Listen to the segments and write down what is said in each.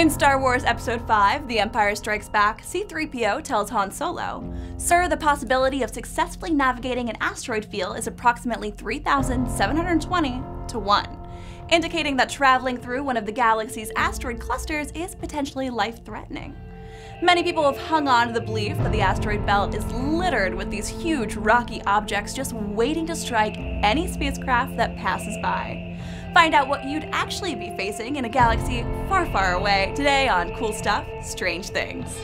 In Star Wars Episode 5, The Empire Strikes Back, C-3PO tells Han Solo, Sir, the possibility of successfully navigating an asteroid field is approximately 3,720 to 1, indicating that traveling through one of the galaxy's asteroid clusters is potentially life-threatening. Many people have hung on to the belief that the asteroid belt is littered with these huge rocky objects just waiting to strike any spacecraft that passes by. Find out what you'd actually be facing in a galaxy far, far away today on Cool Stuff, Strange Things.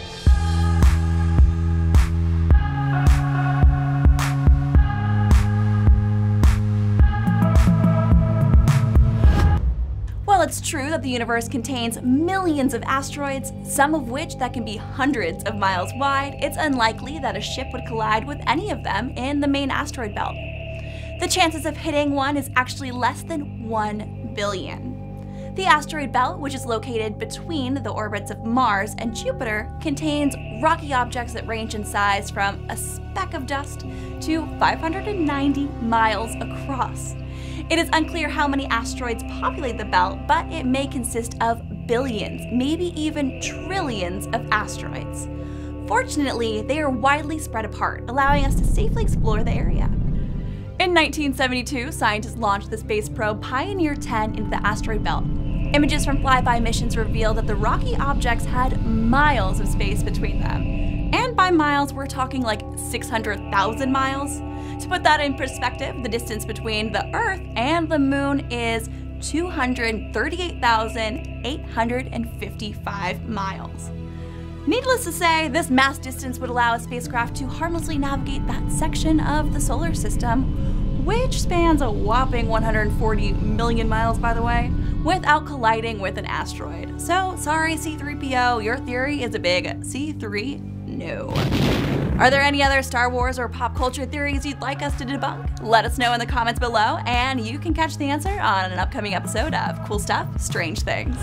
While it's true that the universe contains millions of asteroids, some of which that can be hundreds of miles wide, it's unlikely that a ship would collide with any of them in the main asteroid belt. The chances of hitting one is actually less than 1 billion. The asteroid belt, which is located between the orbits of Mars and Jupiter, contains rocky objects that range in size from a speck of dust to 590 miles across. It is unclear how many asteroids populate the belt, but it may consist of billions, maybe even trillions of asteroids. Fortunately, they are widely spread apart, allowing us to safely explore the area. In 1972, scientists launched the space probe Pioneer 10 into the asteroid belt. Images from flyby missions revealed that the rocky objects had miles of space between them. And by miles, we're talking like 600,000 miles. To put that in perspective, the distance between the Earth and the Moon is 238,855 miles. Needless to say, this mass distance would allow a spacecraft to harmlessly navigate that section of the solar system, which spans a whopping 140 million miles, by the way, without colliding with an asteroid. So, sorry C3PO, your theory is a big C3 no. Are there any other Star Wars or pop culture theories you'd like us to debunk? Let us know in the comments below, and you can catch the answer on an upcoming episode of Cool Stuff, Strange Things.